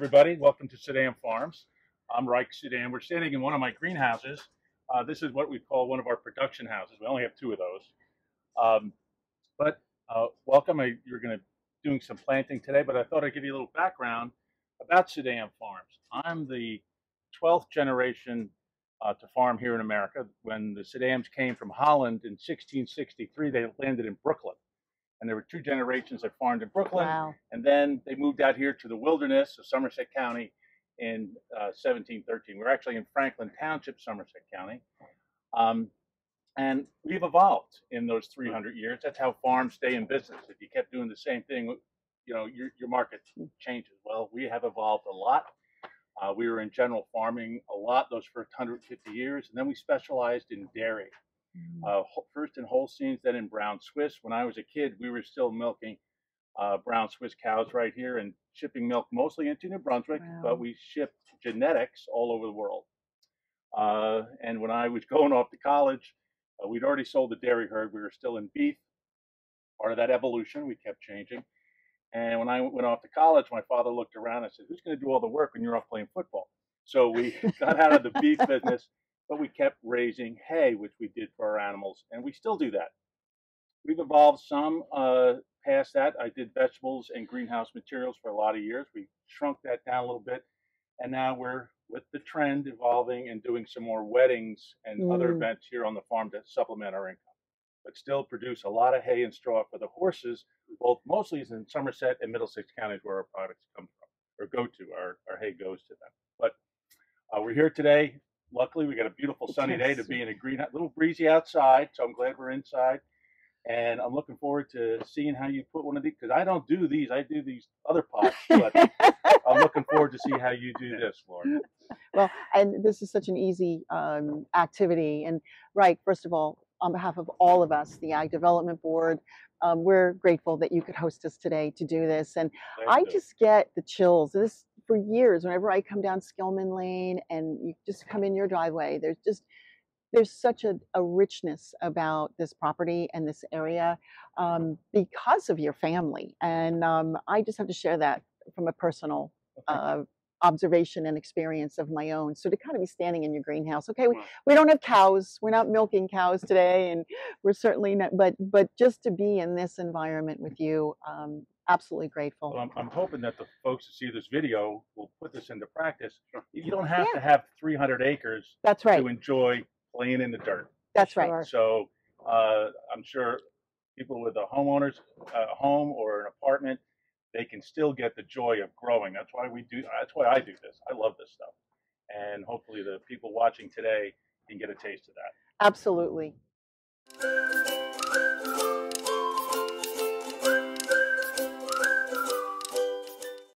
everybody. Welcome to Suydam Farms. I'm Ryck Suydam. We're standing in one of my greenhouses. Uh, this is what we call one of our production houses. We only have two of those. Um, but uh, welcome. I, you're going to doing some planting today, but I thought I'd give you a little background about Suydam Farms. I'm the 12th generation uh, to farm here in America. When the Suydams came from Holland in 1663, they landed in Brooklyn and there were two generations that farmed in Brooklyn. Wow. And then they moved out here to the wilderness of Somerset County in uh, 1713. We're actually in Franklin Township, Somerset County. Um, and we've evolved in those 300 years. That's how farms stay in business. If you kept doing the same thing, you know, your, your market changes. Well, we have evolved a lot. Uh, we were in general farming a lot those first 150 years, and then we specialized in dairy. Mm. Uh, first in Holsteins, then in Brown Swiss. When I was a kid, we were still milking uh, Brown Swiss cows right here and shipping milk mostly into New Brunswick, Wow. but we shipped genetics all over the world. Uh, and when I was going off to college, uh, we'd already sold the dairy herd. We were still in beef. Part of that evolution, we kept changing. And when I went off to college, my father looked around and said, "Who's going to do all the work when you're off playing football?" So we got out of the beef business but we kept raising hay, which we did for our animals, and we still do that. We've evolved some uh, past that. I did vegetables and greenhouse materials for a lot of years. We shrunk that down a little bit, and now we're with the trend evolving and doing some more weddings and other Mm. events here on the farm to supplement our income, but still produce a lot of hay and straw for the horses, both mostly is in Somerset and Middlesex counties where our products come from or go to. Our, our hay goes to them. But uh, we're here today luckily we got a beautiful sunny day to be in a green a little breezy outside so i'm glad we're inside and i'm looking forward to seeing how you put one of these because i don't do these i do these other pots but i'm looking forward to see how you do this lauren well, and this is such an easy um, activity. And right, first of all, on behalf of all of us, the Ag Development Board, um, we're grateful that you could host us today to do this. And Glad I it. just get the chills. This for years. Whenever I come down Skillman Lane and you just come in your driveway, there's just there's such a, a richness about this property and this area um, because of your family. And um, I just have to share that from a personal Well, thank you. uh, observation and experience of my own. So to kind of be standing in your greenhouse, okay, we, we don't have cows, we're not milking cows today, and we're certainly not, but but just to be in this environment with you, um, absolutely grateful. Well, I'm, I'm hoping that the folks that see this video will put this into practice you don't have Yeah. to have 300 acres That's right. to enjoy playing in the dirt That's right. So uh, I'm sure people with a homeowners uh, home or an apartment, they can still get the joy of growing. That's why we do. That's why I do this. I love this stuff, and hopefully the people watching today can get a taste of that. Absolutely.